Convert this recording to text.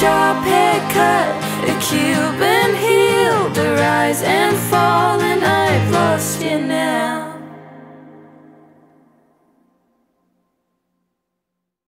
sharp haircut, a Cuban heel, the rise and fall, and I've lost your name.